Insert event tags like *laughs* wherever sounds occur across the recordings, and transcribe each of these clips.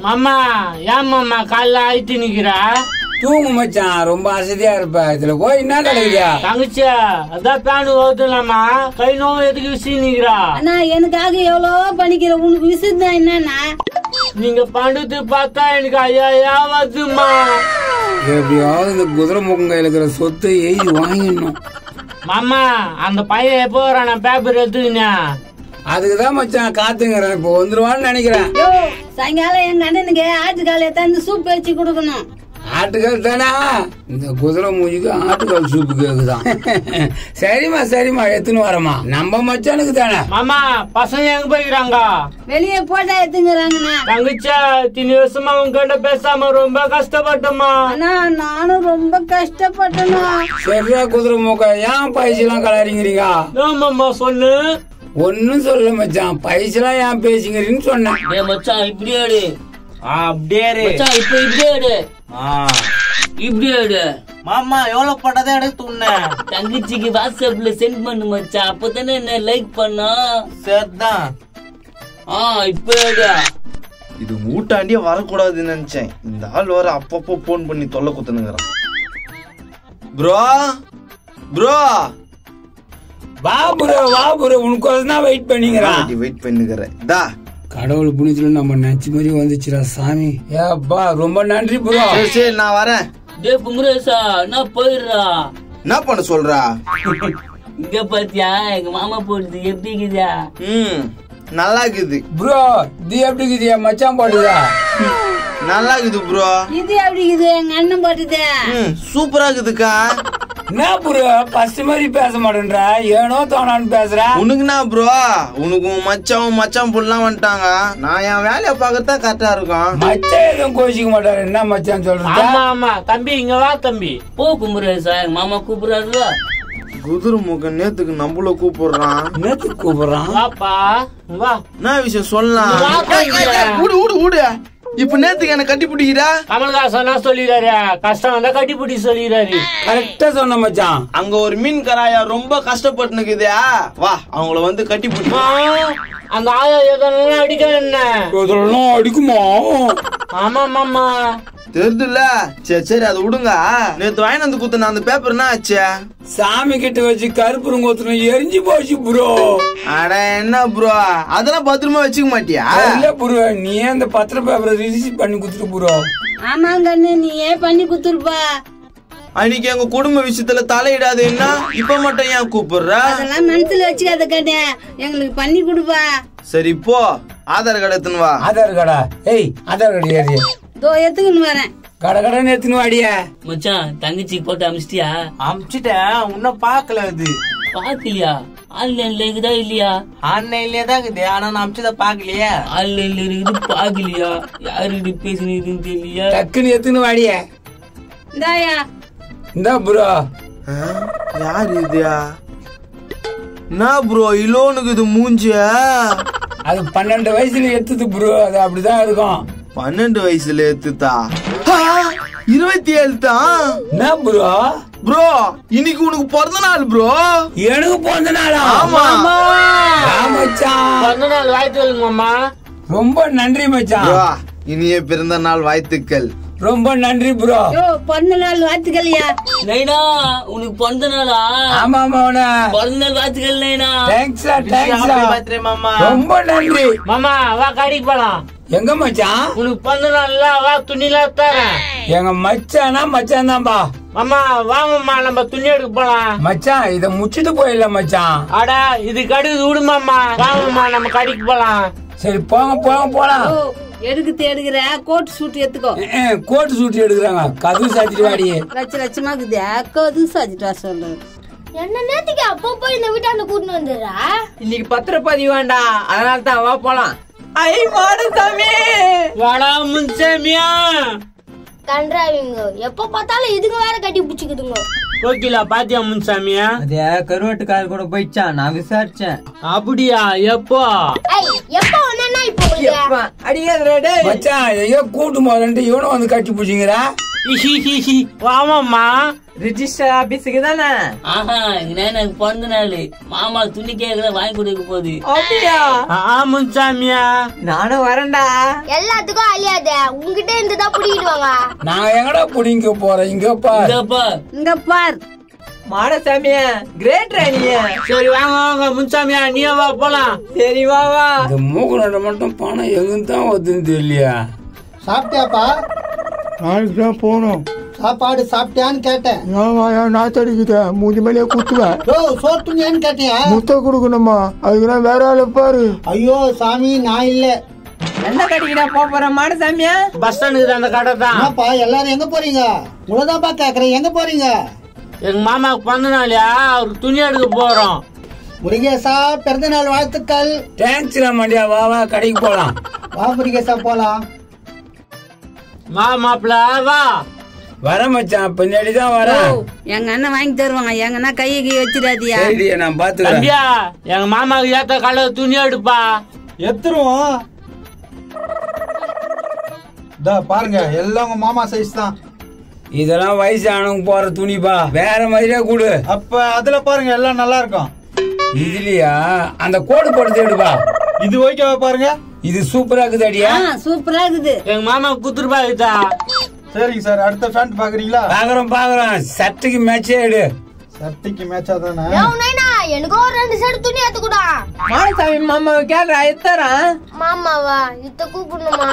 மாமா ஏன் மாமா காலைல ஆயிட்டு நிக்கிறா? தூங்கு மச்சான் ரொம்ப அசதியா இருப்ப. இதுல போய் என்ன கிடைக்குதா தங்கச்சி அதான் பேனு ஓதுலாமா கை நோவு எதுக்கு விசி நிக்கிறா? அண்ணா எனக்காக எவ்வளவோ பண்ணிக்கிற உனக்கு விசிறுதான் என்னன்னா நீங்க பண்றது பார்த்தா எனக்கு ஐயா வருதுமா எப்படியாவது இந்த குதிரை முகம் கையில இருக்கிற சொத்தை எழுதி வாங்கிடணும். மாமா அந்த பையன் எப்போ வரான பேப்பர் எடுத்துக்கினா அதுக்குதான் மச்சான் காத்துங்கிறேன். இப்போ வந்துருவான்னு நினைக்கிறேன். யோ சாயங்காலம் எங்க அண்ணனுக்கு ஆட்டுக்கால எடுத்தாந்து சூப் வச்சு கொடுக்கணும். ஆட்டுக்கால் தானா? இந்த குதிரை மூஞ்சிக்கு ஆட்டுக்கால் சூப்பு கேக்குதான். *laughs* சரிம்மா சரிம்மா எடுத்துன்னு வரமா நம்ம மச்சானுக்கு தானே. மாமா பசங்க எங்க போய்க்கிறாங்க? வெளியே போட்டா எடுத்துங்கிறாங்கண்ணா தங்கச்சா இத்தனை வருஷமா உங்ககிட்ட பேசாம ரொம்ப கஷ்டப்பட்டோமா அண்ணா நானும் ரொம்ப கஷ்டப்பட்டேண்ணா. சரியா குதிரை மூக்க. ஏன் பைசெல்லாம் கலரிங்கிறீங்க மாமா சொல்லு. ஒன்னும் சொல்ல மச்சான். பைசெல்லாம் ஏன் பேசுங்கிறீன்னு சொன்னேன். டேய் மச்சான் இப்படி ஆடு ஆ அப்படியே இரு. மச்சான் இப்ப இப்படி ஆடு ஆ. இப்படி ஆடு மாமா எவ்வளவு பட்டதை எடுத்து உன்னேன் தங்கச்சிக்கு வாட்ஸ்அப்ல சென்ட் பண்ணு மச்சான். அப்பதானே என்ன லைக் பண்ணா? சரிதான். ஆ இப்ப ஆடு இது மூட்டாண்டியே வரக்கூடாதுன்னு நினைச்சேன். இந்த ஆள் வர அப்பப்போ போன் பண்ணி தொல்லை குத்துனுங்கிறான். ப்ரோ ப்ரோ வா புரோ வா புரோ உனக்கோசம் தான் வெயிட் பண்ணிக்கிறான். வெயிட் பண்ணுகிறேன். தா. கடவுள் புனித்துல நம்ம நச்சு மாதிரி வந்துச்சுடா சாமி. ஏப்பா ரொம்ப நன்றி ப்ரோ சரி நான் வரேன். டேய் குமரேசா நான் போயிடுறா? என்ன பண்ண சொல்றா? இங்க பாத்தியா எங்க மாமா போடுது எப்படி இருக்குதா? ம் நல்லா இருக்குது. ப்ரோ இது எப்படி இருக்குதியா மச்சான் போடுதா? நல்லா இருக்குது ப்ரோ இது எப்படி இருக்குது? எங்க அண்ணன் போட்டுது ம் சூப்பரா இருக்குதுக்கா. என்ன ப்ரோ ஃபர்ஸ்ட் மாதிரி பேச மாட்டேன்றா? ஏனோ தோணான்னு பேசுற? உனக்குனா ப்ரோ உனக்கு உன் மச்சான் மச்சான் புல்லாம் வந்துட்டாங்க. நான் என் வேலையை பார்க்கறதா கரெக்டா இருக்கும். மச்சான் எதுவும் கோச்சிக்க மாட்டாரு. என்ன மச்சான் சொல்றது ஆமா ஆமா. தம்பி இங்க வா தம்பி. போ குமரேசா எங்க மாமா கூப்பிடுறாருல. குதிரை முக நேத்துக்கு நம்மள கூப்பிடுறான். நேத்து கூப்பிடுறான்? வாப்பா வா. என்ன விஷயம் சொல்லலாம்? விடு விடு விடு இப்ப நேத்துக்கு என்ன கட்டி பிடிக்கிறா கமல்ஹாசன் என்ன சொல்லிடுறாரு கஷ்டம் வந்தா கட்டிப்பிடி சொல்லிடுறாரு கரெக்டா சொன்ன மச்சான். அங்க ஒரு மீன் கராயா ரொம்ப கஷ்டப்பட்டுனுக்குதா. வா அவங்கள வந்து கட்டி பிடி அந்த ஆயா எதனா அடிக்க என்ன? இதெல்லாம் அடிக்குமா? ஆமா மாமா தெரியுதுல்ல சரி சரி அதை விடுங்க. நேத்து வாங்கி வந்து குத்துன அந்த பேப்பர் என்ன ஆச்சு? சாமி கிட்ட வச்சு கருப்புருங்க ஒருத்தரும் எரிஞ்சு போச்சு ப்ரோ அட என்ன ப்ரோ அதெல்லாம் பத்திரமா வச்சுக்க மாட்டியா? இல்ல ப்ரோ நீ இந்த பத்திர பேப்பரை ரிலீஸ் பண்ணி குடுத்துட்டு ப்ரோ ஆமாங்க நீ ஏன் பண்ணி குத்துருப்பா அன்னைக்கு எங்க குடும்ப விஷயத்துல தலையிடாது என்ன? இப்ப மட்டும் ஏன் கூப்பிடுற? அதெல்லாம் மனசுல வச்சுக்காத கண்ணே. எங்களுக்கு பண்ணி கொடுப்பா. சரி போ. ஆதார் கார்டு எடுத்துன்னு வா. ஆதார் கார்டா? ஏய் ஆதார் கார்டு ஏறி. இதோ எடுத்துக்கின்னு வரேன். கடை கடன் எடுத்துன்னு வாடிய. மச்சான் தங்கச்சிக்கு போட்டு அமிச்சிட்டியா? அமிச்சிட்டேன். உன்னும் பார்க்கல அது. பாக்கலையா ஆன்லைன்ல இருக்குதா இல்லையா? ஆன்லைன்லயே தான் இருக்குது. ஆனா நான் அமிச்சதை பார்க்கலையே. ஆன்லைன்ல இருக்குது பாக்கலையா யாருக்கிட்ட பேசினதுன்னு தெரியலையா? டக்குன்னு எடுத்துன்னு வாடிய. இந்தாயா. இந்தா ப்ரோ? யார் இதுயா என்ன ப்ரோ இலோனுக்கு இது மூஞ்ச அது பன்னெண்டு வயசுல எடுத்தது ப்ரோ அது அப்படிதான் இருக்கும். பன்னெண்டு வயசுல எடுத்துதா ஆ, இருபத்தி ஏழு தான் என்ன ப்ரோ ப்ரோ இன்னைக்கு உனக்கு பிறந்த நாள் ப்ரோ எனக்கு பிறந்த நாளா? ஆமா. மச்சான். பிறந்த நாள் வாழ்த்துக்கள் மாமா. ரொம்ப நன்றி மச்சான். ப்ரோ இனிய பிறந்த நாள் வாழ்த்துக்கள். ரொம்ப நன்றி ப்ரோ யோ பிறந்த நாள் வாழ்த்துக்கலையா நைனா உனக்கு பிறந்த நாளா? ஆமா ஆமா பிறந்த நாள் வாழ்த்துக்கள் நைனா. பர்த்டே மாமா. ரொம்ப நன்றி. மாமா வா கடைக்கு போலாம். எங்க மச்சான்? உனக்கு நாள்ல வா துணிலாம் தரேன் எங்க மச்சானா மச்சான் தான்பா மாமா வா மாமா நம்ம துணி எடுக்க போலாம். மச்சான் இத முச்சிட்டு போயிடலாம் மச்சான். அடா இது கடுகு விடு மாமா வா மாமா நம்ம கடைக்கு போலாம். சரி போங்க போங்க போலாம். எடுக்குது எடுக்கிற கோட் சூட் எடுத்துக்கோ. கோட்டு சூட்டி எடுக்கிறாங்க. கதவு சாத்திட்டு வாடி. லட்ச லட்சமா இருக்குது. அக்கோது சாச்சிட்டு வர சொல்றேன் என்ன நேத்துக்கு அப்பப்போ இந்த வீட்டாண்ட கூட்டின்னு வந்துடுறா? இன்னைக்கு பத்திரப்பதிவு வேண்டாம். அதனால தான் வா போலாம். ஐ மாடு சாமி. வாடா முன்சாமியா. கன்றாவிங்க எப்ப பார்த்தாலும் இதுங்க வேற கட்டி பிடிச்சிக்குதுங்க. கோகிலா பாத்தியா முன்சாமியா? அது கருவாட்டுக்காரர் கூட போயிடுச்சான் நான் விசாரிச்சேன். அப்படியா எப்போ? எப்ப வந்தா இப்போ உங்களுக்கு அடிக்காத மச்சான் ஐயோ கூட்டு போறேன்ட்டு இவனும் வந்து கட்டி பிடிச்சிங்கிறா வாமாம்மா. ரிஜிஸ்டர் ஆபீஸுக்கு தானே? ஆஹா இன்னைக்கு எனக்கு பிறந்த நாள். மாமா துணி கேட்கல வாங்கி கொடுக்க போகுது. அப்படியா? ஆமாம் சாமியா நானும் வரேன்டா. எல்லாத்துக்கும் அழியாத. உங்ககிட்ட இருந்து தான் பிடிக்கிடுவாங்க நான் எங்கடா புடிங்க போறேன்? இங்க பாரு. இதப்பா இங்க பார். மாடசாமிய கிரேட் ராணிய சரி வாங்க வாங்க முன்சாமியா நீயே வா போலாம். சரி வா வா. இந்த மட்டும் பணம் எங்கிருந்து தான் வருதுன்னு தெரியலையா? சாப்பிட்டியாப்பா? நாளைக்கு தான் போகணும். சாப்பாடு சாப்பிட்டியான்னு கேட்டேன். ஏன் நாத்தடிக்குத? மூஞ்சி மேலேயே குத்துவேன் ஓ சோறு துணியான்னு கேட்டியா? முத்த கொடுக்கணுமா? அதுக்கு நான் வேற ஆளு பாரு. ஐயோ சாமி நான் இல்ல. எந்த கடைக்குடா போக போற மாடசாமியா பஸ் ஸ்டாண்டுக்கு அந்த கடை தான். என்னப்பா எல்லாரும் எங்க போறீங்க? உங்களதான்ப்பா கேக்குறேன் எங்க போறீங்க? எங்க மாமாவுக்கு பிறந்த நாளையா அவருக்கு துணி எடுக்க போறோம். முருகேசா பிறந்த நாள் வாழ்த்துக்கள். தேங்க்ஸ்ரா மண்டியா வா வா கடைக்கு போலாம். வா முருகேசா போலாம். வா மாப்பிள வா வர மச்சான் பின்னாடி தான் வரேன் எங்க அண்ணன் வாங்கி தருவாங்க. எங்கன்னா கையை கை வச்சிடாதியா? நான் பாத்துக்கிறேன். எங்க மாமாவுக்கு ஏத்த கடை துணி எடுப்பா. எத்துருவோம். இதா பாருங்க எல்லாம் உங்க மாமா சைஸ் தான். இதெல்லாம் வயசானவங்க போற துணிப்பா. வேற மாதிரியா கொடு. அப்ப அதுல பாருங்க எல்லாம் நல்லா இருக்கும். இதுலயா? அந்த கோடு போட்டு தேடுப்பா. இது ஓகேவா பாருங்க. இது சூப்பரா இருக்குது அடியா. சூப்பரா இருக்குது. எங்க மாமா குத்துருப்பா இதா சரிங்க சார் அடுத்த ஃபேண்ட் பாக்குறீங்களா? பாக்குறோம் பாக்குறோம். சட்டைக்கு மேட்சே எடு. சட்டைக்கு மேட்சா தானே? எனக்கும் ஒரு ரெண்டு செட் துணி எடுத்துக்கூடா. மாடசாமி மாமாவை கேள்றா எத்தரா? மாமாவா இத்த கூப்பிடணுமா?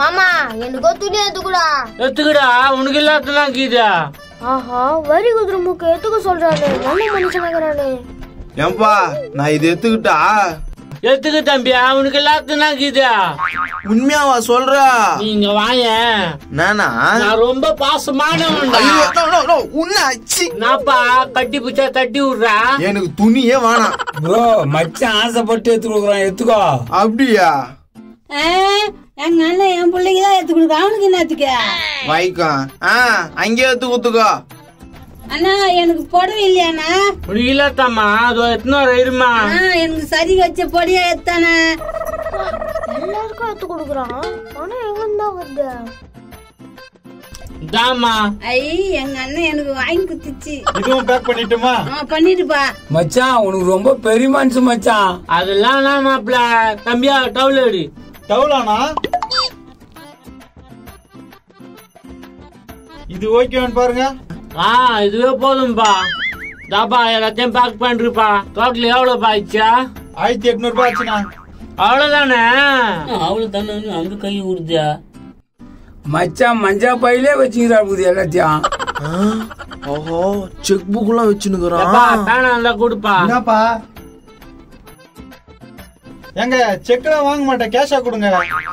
மாமா எனக்கும் துணி எடுத்துக்கூடா. எடுத்துக்கடா உனக்கு இல்லாததான் கீதா. ஆஹா வரி குதிரை மூக்க எத்துக்க சொல்றானே. நல்ல மனுஷனாகிறானே. ஏன்பா நான் இது எடுத்துக்கிட்டா? எடுத்துக்க தம்பியா உனக்கு எல்லாத்துதான் கீதா? உண்மையாவா சொல்றா? நீங்க வாயேன் நானா? நான் ரொம்ப பாசமானவன்டா. ஐயோ, no, no, no, உன்னை அச்சி. நாப்பா கட்டி பிச்சா தட்டி விடுறா? எனக்கு துணியே வேணாம். ப்ரோ மச்சான் ஆசைப்பட்டு எடுத்து கொடுக்குறான் எடுத்துக்கோ. அப்படியா? ஆ, எங்க அண்ணன் என் பிள்ளைக்கு தான் எடுத்து கொடுக்க அவனுக்கு என்னத்துக்கு வைக்கம். ஆ அங்கே எடுத்து குத்துக்கோ அண்ணா எனக்கு புடவை இல்லையாண்ணா? உனக்கு இல்லாதாம்மா அது எத்தனை வர இருமா எனக்கு சரி வச்ச பொடியா எத்தானே? எல்லாருக்கும் எடுத்து கொடுக்குறான். ஆனா எங்க இருந்தா வருது? தாமா ஐ எங்க அண்ணன் எனக்கு வாங்கி குத்துச்சு. இதுவும் பேக் பண்ணிட்டுமா? ஆ, பண்ணிட்டுப்பா. மச்சான் உனக்கு ரொம்ப பெரிய மனசு மச்சான். அதெல்லாம் நான் மாப்பிள தம்பியா டவுல் அடி டவுலானா இது ஓகேவான்னு பாருங்க. ஆ இதுவே போதும்பா. தாப்பா எல்லாத்தையும் பேக் பண்ணிருப்பா டோட்டல் எவ்வளோப்பா ஆயிடுச்சா? ஆயிரத்தி எட்நூறு ரூபாய் ஆச்சுண்ணா. அவ்வளோதானே? அவ்வளவு தானே அங்க கை விடுதா மச்சான் மஞ்சா பையிலே வச்சுக்கிறா புது எல்லாத்தையும். ஓஹோ செக் புக் எல்லாம் வச்சுனுக்குறான் பேனா இருந்தா கொடுப்பா. என்னப்பா? ஏங்க செக்லாம் வாங்க மாட்டேன் கேஷா கொடுங்க.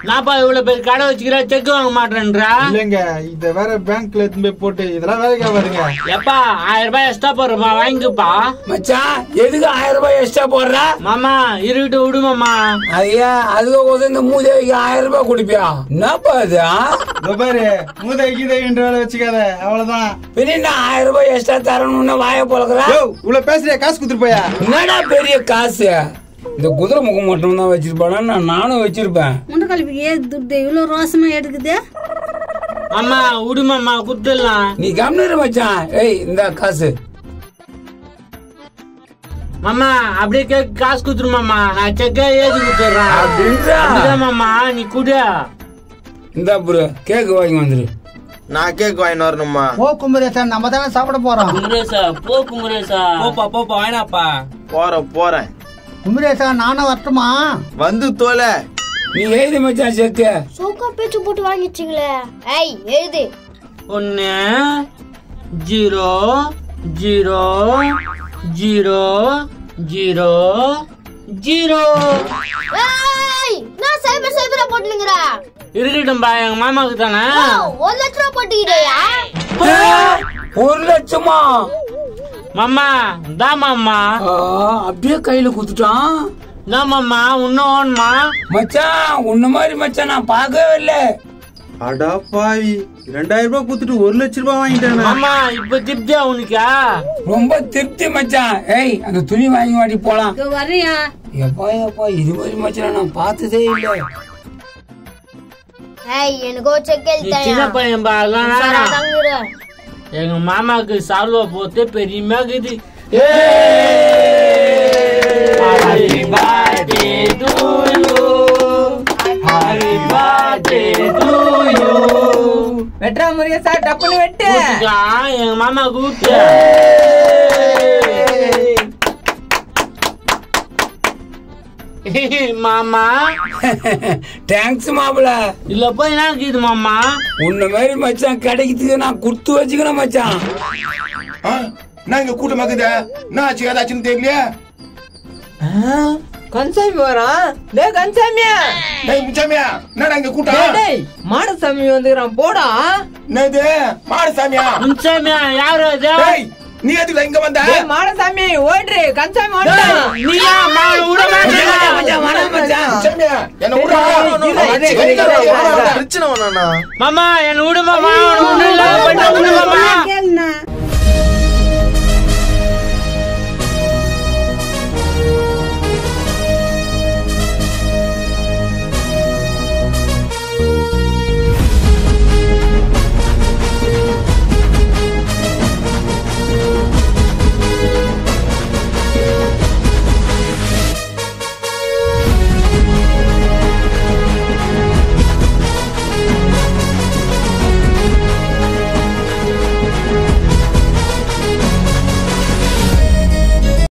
நாப்பா இவ்வளவு பேர் கடை வச்சுக்கிற செக் வாங்க மாட்டேன்றா? இல்லைங்க இத வேற பேங்க்ல எடுத்து போய் போட்டு இதெல்லாம் வேலைக்கு ஆகாதுங்க எப்பா ஆயிரம் ரூபாய் எக்ஸ்ட்ரா போடுறப்பா வாங்கிக்கப்பா. மச்சான் எதுக்கு ஆயிரம் ரூபாய் எக்ஸ்ட்ரா போடுற? மாமா இருக்கிட்டு விடுமாமா ஐயா அதுக்கு போது இந்த மூதேவிக்கு ஆயிரம் ரூபாய் குடிப்பியா? என்னப்பா? இதோ பாரு மூதை கீதைன்ற வேலை வச்சுக்காத அவ்வளவுதான். பின்ன என்ன ஆயிரம் ரூபாய் எக்ஸ்ட்ரா தரணும்னு வாய போலக்குறா இவ்வளவு பேசுறியா காசு கொடுத்துட்டு போயா? என்னடா பெரிய காசு? இந்த குதிரை முகம் மட்டும் தான் வச்சிருப்பானா? நான் நானும் வச்சிருப்பேன். முண்டக்கழிப்புக்கு ஏது துட்டு? இவ்வளவு ரோசமா எடுக்குது? அம்மா விடுமாமா குத்துடலாம். நீ கம்னு மச்சான் ஏய் இந்த காசு. மாமா அப்படியே கேக் காசு குத்துருமாமா நான் செக்கே அப்படிதான் மாமா நீ குடு. இந்த ப்ரோ கேக்கு வாங்கி வந்துரு. நான் கேக் வாங்கிட்டு வரணுமா ஓ குமரேசன் நம்ம தானே சாப்பிட போறோம். குமரேசா போ குமரேசா. போப்பா போப்பா வேணாப்பா போறேன் போறேன். குமரேசா நானும் வரட்டுமா? வந்து தோலை. நீ எழுதி மச்சான் சேர்த்து. சோக்கா பேச்சு போட்டு வாங்கிச்சிங்களே. ஏய் எழுது. ஒன்னு zero zero zero zero zero. ஏய் நான் சைபர் சைபரா போட்டுனுங்கற. இருக்கட்டும்பா எங்க மாமாவுக்கு தானே? ஒரு லட்ச ரூபா போட்டுக்கிட்டேயா? ஒரு லட்சமா? மாமா தா மாமா. ஆ, அப்படியே கையில குத்துட்டான் நான் மாமா இன்னும் மச்சான் உன்ன மாதிரி மச்சான் நான் பார்க்கவே இல்லை. அடா பாவி ரெண்டாயிரம் ரூபாய் கொடுத்துட்டு ஒரு லட்ச ரூபாய் வாங்கிட்டேன். மாமா இப்ப திருப்தியா உனக்கா? ரொம்ப திருப்தி மச்சான். ஏய் அந்த துணி வாங்கி வாடி போலாம். வரையா எப்பா எப்பா இது மாதிரி மச்சான் நான் பார்த்ததே இல்லை. ஏய் எனக்கோ செக்கல் நீ சின்ன பையன் பா எங்க மாமாக்கு சால்வா போட்டு பெரியமா இருக்குது Happy birthday to you. Happy birthday to you. வெட்டுறா முருகேசா டப்புன்னு வெட்டு. எங்க மாமா கூப்பிட்டு மாமா. *laughs* தேங்க்ஸ் மாப்பிள. இல்ல போய் என்ன இருக்குது மாமா? உன்ன மாதிரி மச்சான் கிடைக்கிறதுக்கு நான் குடுத்து வச்சுக்கணும் மச்சான். நான் இங்க கூட்டமா இருக்குதே நான் ஆச்சு? ஏதாச்சுன்னு தெரியலையே? கன்சாமி வரான் டே கன்சாமியா. டேய் முச்சாமியா என்னடா இங்க கூட்டம்? டேய் மாடசாமி வந்துக்கிறான் போடா. என்னது? மாடசாமியா? முன்சாமியா யாரு அது? டேய் நீ எதுக்கு இங்க வந்த? டேய் மாடசாமி ஓடுறே கன்சாமி ஓடுறா. நீயா மாடு விட மாட்டேங்க முச்சாமியா என்ன விடுறா இரு, இரு, இரு, இரு, இரு. பிரச்சனை மாமா என்ன விடு மாமா ஒண்ணும் இல்லாத போயிட்டா விடு மாமா